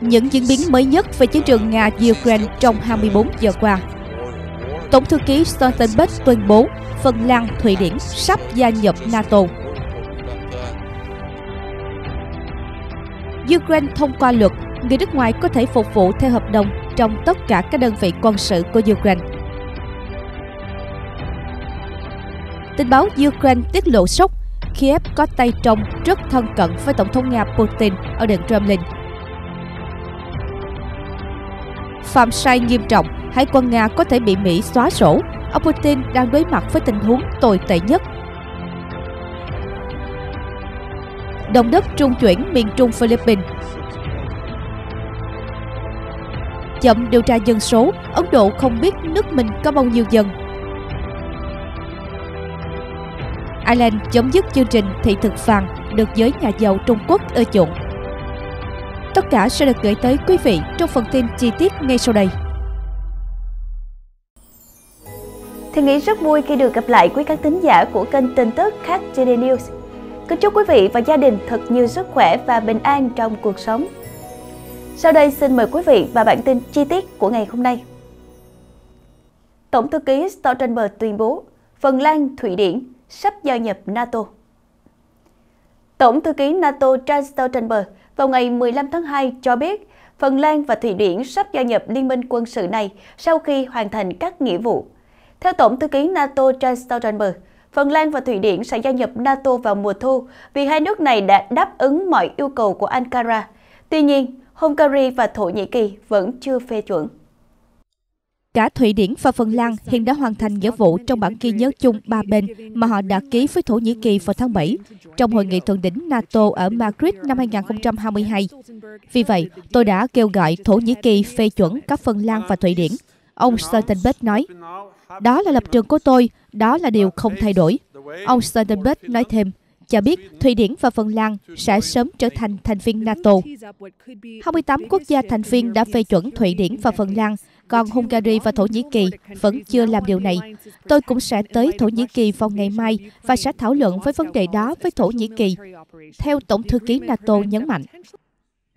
những diễn biến mới nhất về chiến trường Nga-Ukraine trong 24 giờ qua. Tổng thư ký Stoltenberg tuyên bố Phần Lan, Thụy Điển sắp gia nhập NATO. Ukraine thông qua luật, người nước ngoài có thể phục vụ theo hợp đồng trong tất cả các đơn vị quân sự của Ukraine. Tình báo Ukraine tiết lộ sốc, Kiev có tay trong rất thân cận với Tổng thống Nga Putin ở Điện Kremlin. Phạm sai nghiêm trọng, Hải quân Nga có thể bị Mỹ xóa sổ. Ông Putin đang đối mặt với tình huống tồi tệ nhất. Động đất trung chuyển miền trung Philippines Chậm điều tra dân số, Ấn Độ không biết nước mình có bao nhiêu dân. Ireland chấm dứt chương trình thị thực vàng được giới nhà giàu Trung Quốc ưa chuộng. Tất cả sẽ được gửi tới quý vị trong phần tin chi tiết ngay sau đây. Thì nghĩ rất vui khi được gặp lại quý các thính giả của kênh tin tức HTD News. Kính chúc quý vị và gia đình thật nhiều sức khỏe và bình an trong cuộc sống. Sau đây xin mời quý vị và bản tin chi tiết của ngày hôm nay. Tổng thư ký Stoltenberg tuyên bố Phần Lan, Thụy Điển sắp gia nhập NATO. Tổng thư ký NATO Jens Stoltenberg vào ngày 15 tháng 2 cho biết Phần Lan và Thụy Điển sắp gia nhập liên minh quân sự này sau khi hoàn thành các nghĩa vụ. Theo Tổng thư ký NATO Jens Stoltenberg, Phần Lan và Thụy Điển sẽ gia nhập NATO vào mùa thu vì hai nước này đã đáp ứng mọi yêu cầu của Ankara. Tuy nhiên, Hungary và Thổ Nhĩ Kỳ vẫn chưa phê chuẩn. Cả Thụy Điển và Phần Lan hiện đã hoàn thành nghĩa vụ trong bản ghi nhớ chung ba bên mà họ đã ký với Thổ Nhĩ Kỳ vào tháng 7 trong hội nghị thượng đỉnh NATO ở Madrid năm 2022. Vì vậy, tôi đã kêu gọi Thổ Nhĩ Kỳ phê chuẩn các Phần Lan và Thụy Điển. Ông Stoltenberg nói, đó là lập trường của tôi, đó là điều không thay đổi. Ông Stoltenberg nói thêm, cho biết Thụy Điển và Phần Lan sẽ sớm trở thành thành viên NATO. 28 quốc gia thành viên đã phê chuẩn Thụy Điển và Phần Lan, còn Hungary và Thổ Nhĩ Kỳ vẫn chưa làm điều này. Tôi cũng sẽ tới Thổ Nhĩ Kỳ vào ngày mai và sẽ thảo luận với vấn đề đó với Thổ Nhĩ Kỳ, theo Tổng thư ký NATO nhấn mạnh.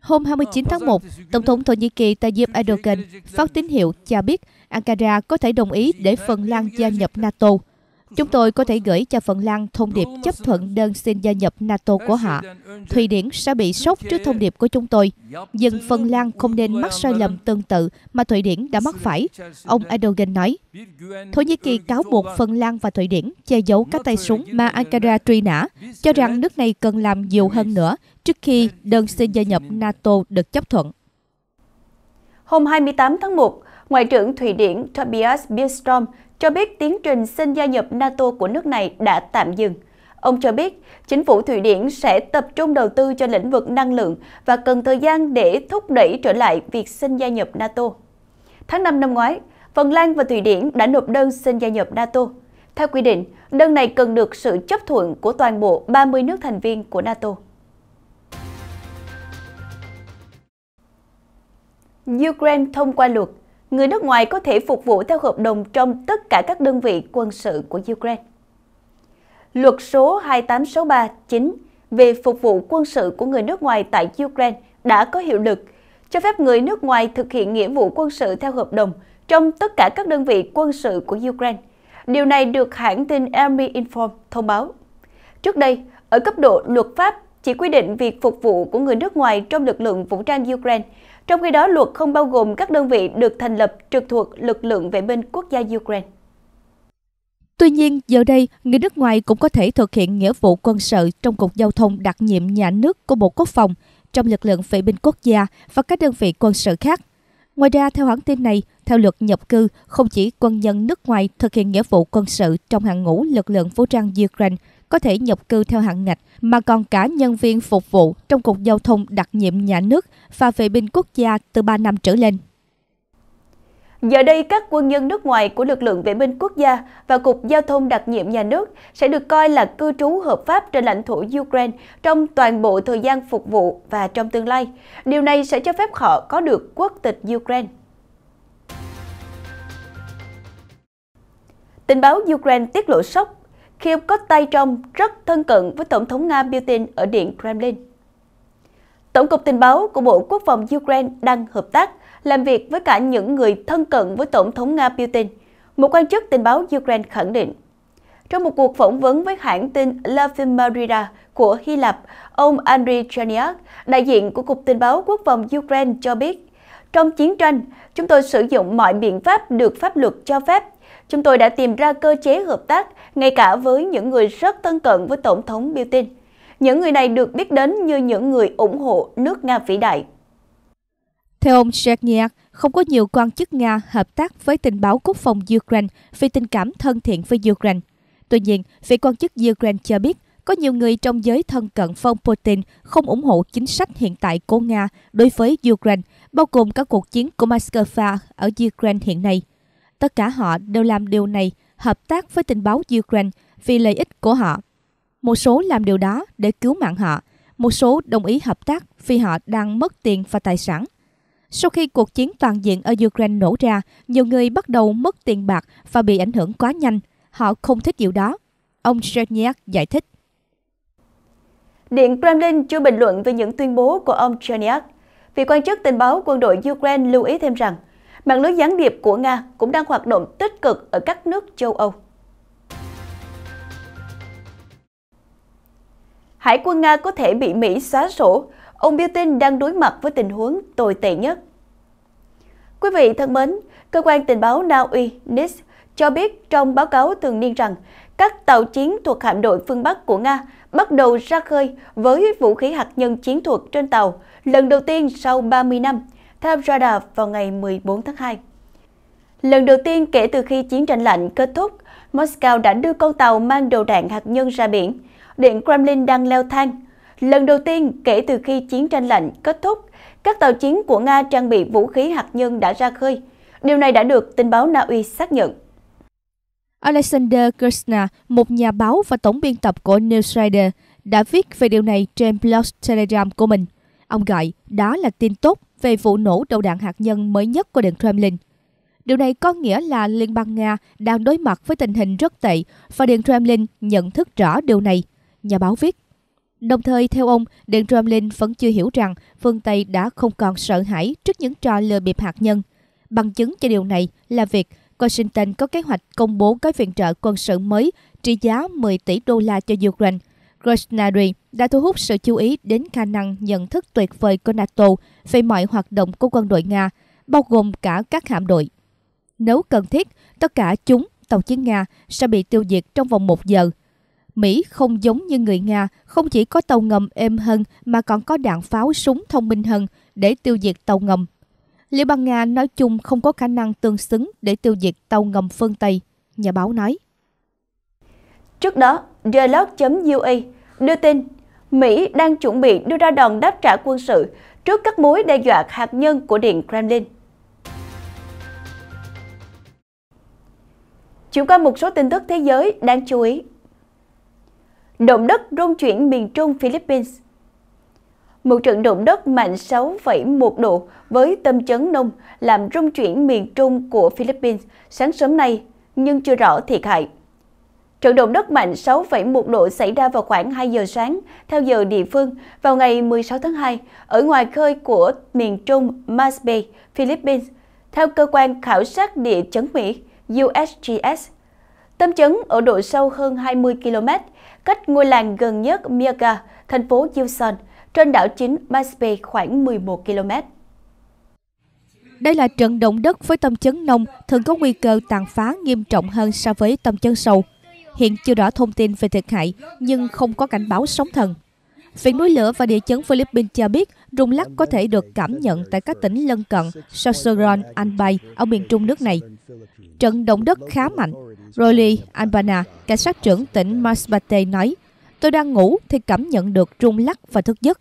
Hôm 29 tháng 1, Tổng thống Thổ Nhĩ Kỳ Tayyip Erdogan phát tín hiệu cho biết Ankara có thể đồng ý để Phần Lan gia nhập NATO. Chúng tôi có thể gửi cho Phần Lan thông điệp chấp thuận đơn xin gia nhập NATO của họ. Thụy Điển sẽ bị sốc trước thông điệp của chúng tôi. Nhưng Phần Lan không nên mắc sai lầm tương tự mà Thụy Điển đã mắc phải. Ông Erdogan nói. Thổ Nhĩ Kỳ cáo buộc Phần Lan và Thụy Điển che giấu các tay súng mà Ankara truy nã, cho rằng nước này cần làm nhiều hơn nữa trước khi đơn xin gia nhập NATO được chấp thuận. Hôm 28 tháng 1, Ngoại trưởng Thụy Điển Tobias Billström cho biết tiến trình xin gia nhập NATO của nước này đã tạm dừng. Ông cho biết chính phủ Thụy Điển sẽ tập trung đầu tư cho lĩnh vực năng lượng và cần thời gian để thúc đẩy trở lại việc xin gia nhập NATO. Tháng 5 năm ngoái, Phần Lan và Thụy Điển đã nộp đơn xin gia nhập NATO. Theo quy định, đơn này cần được sự chấp thuận của toàn bộ 30 nước thành viên của NATO. Ukraine thông qua luật người nước ngoài có thể phục vụ theo hợp đồng trong tất cả các đơn vị quân sự của Ukraine. Luật số 28639 về phục vụ quân sự của người nước ngoài tại Ukraine đã có hiệu lực, cho phép người nước ngoài thực hiện nghĩa vụ quân sự theo hợp đồng trong tất cả các đơn vị quân sự của Ukraine. Điều này được hãng tin Army Inform thông báo. Trước đây, ở cấp độ luật pháp chỉ quy định việc phục vụ của người nước ngoài trong lực lượng vũ trang Ukraine trong khi đó, luật không bao gồm các đơn vị được thành lập trực thuộc lực lượng vệ binh quốc gia Ukraine. Tuy nhiên, giờ đây, người nước ngoài cũng có thể thực hiện nghĩa vụ quân sự trong Cục Giao thông đặc nhiệm nhà nước của Bộ Quốc phòng, trong lực lượng vệ binh quốc gia và các đơn vị quân sự khác. Ngoài ra, theo hãng tin này, theo luật nhập cư, không chỉ quân nhân nước ngoài thực hiện nghĩa vụ quân sự trong hàng ngũ lực lượng vũ trang Ukraine có thể nhập cư theo hạn ngạch, mà còn cả nhân viên phục vụ trong Cục Giao thông đặc nhiệm nhà nước và vệ binh quốc gia từ 3 năm trở lên. Giờ đây, các quân nhân nước ngoài của lực lượng vệ binh quốc gia và Cục Giao thông đặc nhiệm nhà nước sẽ được coi là cư trú hợp pháp trên lãnh thổ Ukraine trong toàn bộ thời gian phục vụ và trong tương lai. Điều này sẽ cho phép họ có được quốc tịch Ukraine. Tình báo Ukraine tiết lộ sốc khi ông có tay trong rất thân cận với Tổng thống Nga Putin ở Điện Kremlin. Tổng cục Tình báo của Bộ Quốc phòng Ukraine đang hợp tác, làm việc với cả những người thân cận với Tổng thống Nga Putin. Một quan chức tình báo Ukraine khẳng định. Trong một cuộc phỏng vấn với hãng tin La Marina của Hy Lạp, ông Andriy Chaniak, đại diện của Cục Tình báo Quốc phòng Ukraine cho biết, trong chiến tranh, chúng tôi sử dụng mọi biện pháp được pháp luật cho phép. Chúng tôi đã tìm ra cơ chế hợp tác, ngay cả với những người rất thân cận với Tổng thống Putin. Những người này được biết đến như những người ủng hộ nước Nga vĩ đại. Theo ông Shekniak, không có nhiều quan chức Nga hợp tác với tình báo quốc phòng Ukraine vì tình cảm thân thiện với Ukraine. Tuy nhiên, vị quan chức Ukraine cho biết có nhiều người trong giới thân cận phong Putin không ủng hộ chính sách hiện tại của Nga đối với Ukraine, bao gồm các cuộc chiến của Moscow ở Ukraine hiện nay. Tất cả họ đều làm điều này hợp tác với tình báo Ukraine vì lợi ích của họ. Một số làm điều đó để cứu mạng họ, một số đồng ý hợp tác vì họ đang mất tiền và tài sản. Sau khi cuộc chiến toàn diện ở Ukraine nổ ra, nhiều người bắt đầu mất tiền bạc và bị ảnh hưởng quá nhanh. Họ không thích điều đó. Ông Cherniak giải thích. Điện Kremlin chưa bình luận về những tuyên bố của ông Cherniak. Vị quan chức tình báo quân đội Ukraine lưu ý thêm rằng, mạng lưới gián điệp của Nga cũng đang hoạt động tích cực ở các nước châu Âu. Hải quân Nga có thể bị Mỹ xóa sổ. Ông Putin đang đối mặt với tình huống tồi tệ nhất. Quý vị thân mến, cơ quan tình báo Na Uy NIS cho biết trong báo cáo thường niên rằng các tàu chiến thuộc hạm đội phương Bắc của Nga bắt đầu ra khơi với vũ khí hạt nhân chiến thuật trên tàu lần đầu tiên sau 30 năm, theo radar vào ngày 14 tháng 2. Lần đầu tiên kể từ khi chiến tranh lạnh kết thúc, Moscow đã đưa con tàu mang đầu đạn hạt nhân ra biển. Điện Kremlin đang leo thang. Lần đầu tiên kể từ khi chiến tranh lạnh kết thúc, các tàu chiến của Nga trang bị vũ khí hạt nhân đã ra khơi. Điều này đã được tình báo Na Uy xác nhận. Alexander Krishna, một nhà báo và tổng biên tập của Newsrider, đã viết về điều này trên blog Telegram của mình. Ông gọi đó là tin tốt về vụ nổ đầu đạn hạt nhân mới nhất của Điện Kremlin. Điều này có nghĩa là Liên bang Nga đang đối mặt với tình hình rất tệ và Điện Kremlin nhận thức rõ điều này, nhà báo viết. Đồng thời, theo ông, Điện Kremlin vẫn chưa hiểu rằng phương Tây đã không còn sợ hãi trước những trò lừa bịp hạt nhân. Bằng chứng cho điều này là việc Washington có kế hoạch công bố gói viện trợ quân sự mới trị giá 10 tỷ đô la cho Ukraine. Grosnary đã thu hút sự chú ý đến khả năng nhận thức tuyệt vời của NATO về mọi hoạt động của quân đội Nga, bao gồm cả các hạm đội. Nếu cần thiết, tất cả chúng, tàu chiến Nga, sẽ bị tiêu diệt trong vòng một giờ. Mỹ không giống như người Nga, không chỉ có tàu ngầm êm hơn mà còn có đạn pháo súng thông minh hơn để tiêu diệt tàu ngầm Liên bang Nga nói chung không có khả năng tương xứng để tiêu diệt tàu ngầm phương Tây, nhà báo nói. Trước đó, Dialog.ua đưa tin Mỹ đang chuẩn bị đưa ra đòn đáp trả quân sự trước các mối đe dọa hạt nhân của Điện Kremlin. Chuyển qua một số tin tức thế giới đáng chú ý. Động đất rung chuyển miền trung Philippines một trận động đất mạnh 6,1 độ với tâm chấn nông làm rung chuyển miền trung của Philippines sáng sớm nay, nhưng chưa rõ thiệt hại. Trận động đất mạnh 6,1 độ xảy ra vào khoảng 2 giờ sáng theo giờ địa phương vào ngày 16 tháng 2 ở ngoài khơi của miền trung Mas Philippines, theo cơ quan khảo sát địa chấn Mỹ USGS. Tâm chấn ở độ sâu hơn 20 km, cách ngôi làng gần nhất Miaga, thành phố Yuson, trên đảo chính Maspe khoảng 11 km. Đây là trận động đất với tâm chấn nông thường có nguy cơ tàn phá nghiêm trọng hơn so với tâm chấn sâu. Hiện chưa rõ thông tin về thiệt hại nhưng không có cảnh báo sóng thần. Viện núi lửa và địa chấn Philippines cho biết rung lắc có thể được cảm nhận tại các tỉnh lân cận Sorsogon, Albay ở miền trung nước này. Trận động đất khá mạnh. Rolly Albana, cảnh sát trưởng tỉnh Masbate nói Tôi đang ngủ thì cảm nhận được rung lắc và thức giấc.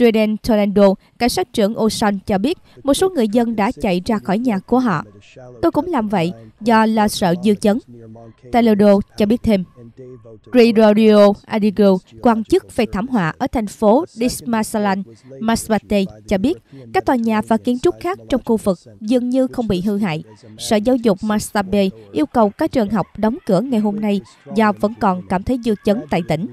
Dreden Tornado, cảnh sát trưởng Osan cho biết một số người dân đã chạy ra khỏi nhà của họ. Tôi cũng làm vậy do lo sợ dư chấn. Teledo cho biết thêm. Gregorio Adigo, quan chức về thảm họa ở thành phố Dismasalan, Masbate, cho biết các tòa nhà và kiến trúc khác trong khu vực dường như không bị hư hại. Sở Giáo dục Masabe yêu cầu các trường học đóng cửa ngày hôm nay do vẫn còn cảm thấy dư chấn tại tỉnh.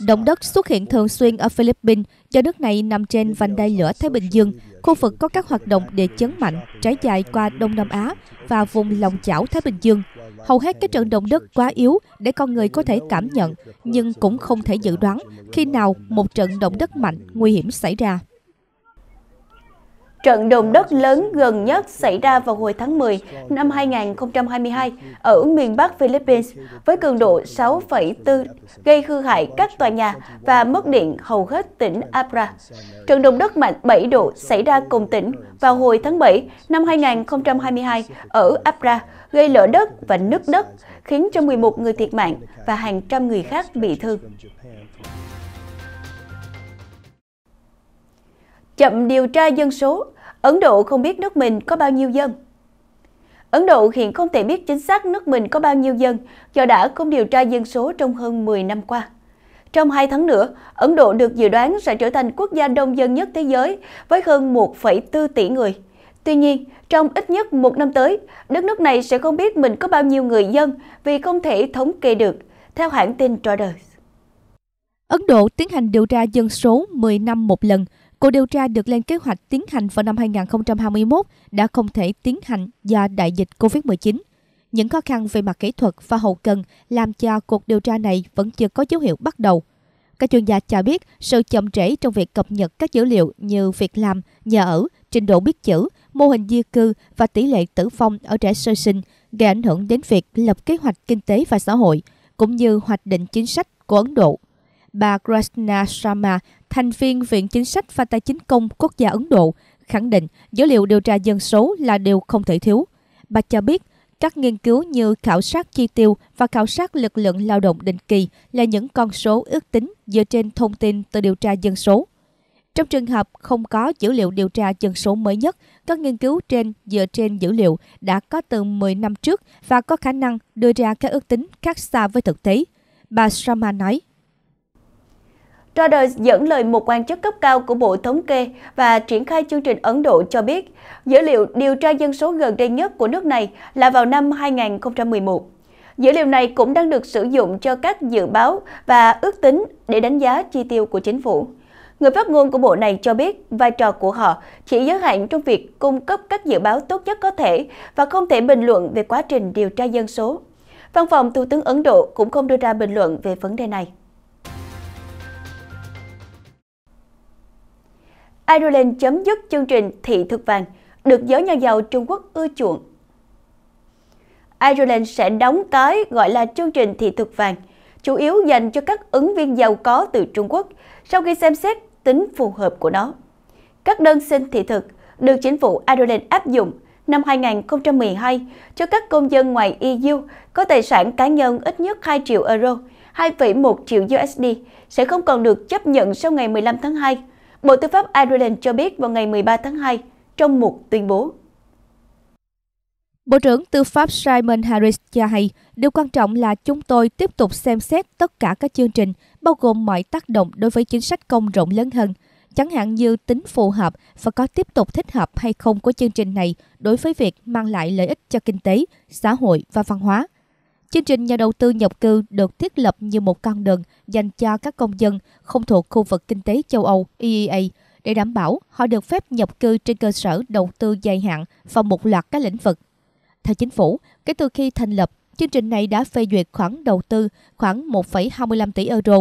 Động đất xuất hiện thường xuyên ở Philippines do nước này nằm trên vành đai lửa Thái Bình Dương, khu vực có các hoạt động địa chấn mạnh trải dài qua Đông Nam Á và vùng lòng chảo Thái Bình Dương. Hầu hết các trận động đất quá yếu để con người có thể cảm nhận, nhưng cũng không thể dự đoán khi nào một trận động đất mạnh nguy hiểm xảy ra. Trận động đất lớn gần nhất xảy ra vào hồi tháng 10 năm 2022 ở miền Bắc Philippines với cường độ 6,4 gây hư hại các tòa nhà và mất điện hầu hết tỉnh Abra. Trận động đất mạnh 7 độ xảy ra cùng tỉnh vào hồi tháng 7 năm 2022 ở Abra gây lở đất và nứt đất, khiến cho 11 người thiệt mạng và hàng trăm người khác bị thương. Chậm điều tra dân số, Ấn Độ không biết nước mình có bao nhiêu dân. Ấn Độ hiện không thể biết chính xác nước mình có bao nhiêu dân do đã không điều tra dân số trong hơn 10 năm qua. Trong 2 tháng nữa, Ấn Độ được dự đoán sẽ trở thành quốc gia đông dân nhất thế giới với hơn 1,4 tỷ người. Tuy nhiên, trong ít nhất một năm tới, đất nước này sẽ không biết mình có bao nhiêu người dân vì không thể thống kê được, theo hãng tin Reuters. Ấn Độ tiến hành điều tra dân số 10 năm một lần – Cuộc điều tra được lên kế hoạch tiến hành vào năm 2021 đã không thể tiến hành do đại dịch COVID-19. Những khó khăn về mặt kỹ thuật và hậu cần làm cho cuộc điều tra này vẫn chưa có dấu hiệu bắt đầu. Các chuyên gia cho biết sự chậm trễ trong việc cập nhật các dữ liệu như việc làm, nhà ở, trình độ biết chữ, mô hình di cư và tỷ lệ tử vong ở trẻ sơ sinh gây ảnh hưởng đến việc lập kế hoạch kinh tế và xã hội, cũng như hoạch định chính sách của Ấn Độ bà Krishna Sharma, thành viên Viện Chính sách và Tài chính công quốc gia Ấn Độ, khẳng định dữ liệu điều tra dân số là điều không thể thiếu. Bà cho biết, các nghiên cứu như khảo sát chi tiêu và khảo sát lực lượng lao động định kỳ là những con số ước tính dựa trên thông tin từ điều tra dân số. Trong trường hợp không có dữ liệu điều tra dân số mới nhất, các nghiên cứu trên dựa trên dữ liệu đã có từ 10 năm trước và có khả năng đưa ra các ước tính khác xa với thực tế. Bà Sharma nói. Reuters dẫn lời một quan chức cấp cao của Bộ Thống kê và triển khai chương trình Ấn Độ cho biết, dữ liệu điều tra dân số gần đây nhất của nước này là vào năm 2011. Dữ liệu này cũng đang được sử dụng cho các dự báo và ước tính để đánh giá chi tiêu của chính phủ. Người phát ngôn của bộ này cho biết vai trò của họ chỉ giới hạn trong việc cung cấp các dự báo tốt nhất có thể và không thể bình luận về quá trình điều tra dân số. Văn phòng Thủ tướng Ấn Độ cũng không đưa ra bình luận về vấn đề này. Ireland chấm dứt chương trình thị thực vàng được giới nhà giàu Trung Quốc ưa chuộng. Ireland sẽ đóng cái gọi là chương trình thị thực vàng, chủ yếu dành cho các ứng viên giàu có từ Trung Quốc sau khi xem xét tính phù hợp của nó. Các đơn xin thị thực được chính phủ Ireland áp dụng năm 2012 cho các công dân ngoài EU có tài sản cá nhân ít nhất 2 triệu euro, 2,1 triệu USD sẽ không còn được chấp nhận sau ngày 15 tháng 2 Bộ Tư pháp Ireland cho biết vào ngày 13 tháng 2 trong một tuyên bố. Bộ trưởng Tư pháp Simon Harris cho hay, điều quan trọng là chúng tôi tiếp tục xem xét tất cả các chương trình, bao gồm mọi tác động đối với chính sách công rộng lớn hơn, chẳng hạn như tính phù hợp và có tiếp tục thích hợp hay không của chương trình này đối với việc mang lại lợi ích cho kinh tế, xã hội và văn hóa. Chương trình nhà đầu tư nhập cư được thiết lập như một con đường dành cho các công dân không thuộc khu vực kinh tế châu Âu EEA để đảm bảo họ được phép nhập cư trên cơ sở đầu tư dài hạn vào một loạt các lĩnh vực. Theo chính phủ, kể từ khi thành lập, chương trình này đã phê duyệt khoản đầu tư khoảng 1,25 tỷ euro.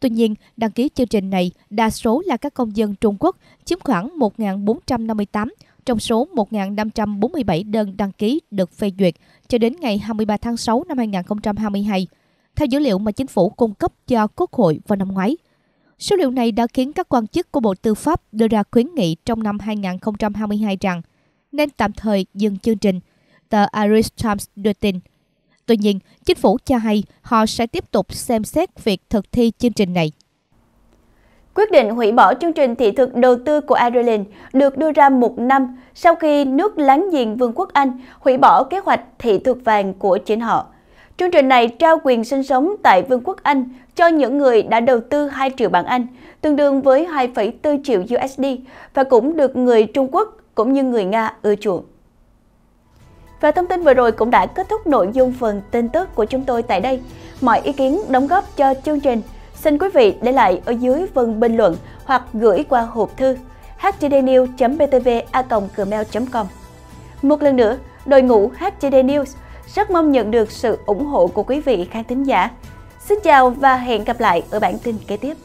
Tuy nhiên, đăng ký chương trình này đa số là các công dân Trung Quốc, chiếm khoảng 1.458 trong số 1.547 đơn đăng ký được phê duyệt cho đến ngày 23 tháng 6 năm 2022, theo dữ liệu mà chính phủ cung cấp cho Quốc hội vào năm ngoái. Số liệu này đã khiến các quan chức của Bộ Tư pháp đưa ra khuyến nghị trong năm 2022 rằng nên tạm thời dừng chương trình, tờ Irish Times đưa tin. Tuy nhiên, chính phủ cho hay họ sẽ tiếp tục xem xét việc thực thi chương trình này. Quyết định hủy bỏ chương trình thị thực đầu tư của Ireland được đưa ra một năm sau khi nước láng giềng Vương quốc Anh hủy bỏ kế hoạch thị thực vàng của chính họ. Chương trình này trao quyền sinh sống tại Vương quốc Anh cho những người đã đầu tư 2 triệu bảng Anh, tương đương với 2,4 triệu USD và cũng được người Trung Quốc cũng như người Nga ưa chuộng. Và thông tin vừa rồi cũng đã kết thúc nội dung phần tin tức của chúng tôi tại đây. Mọi ý kiến đóng góp cho chương trình Xin quý vị để lại ở dưới phần bình luận hoặc gửi qua hộp thư htdnews.btv.gmail.com Một lần nữa, đội ngũ HTD News rất mong nhận được sự ủng hộ của quý vị khán thính giả. Xin chào và hẹn gặp lại ở bản tin kế tiếp.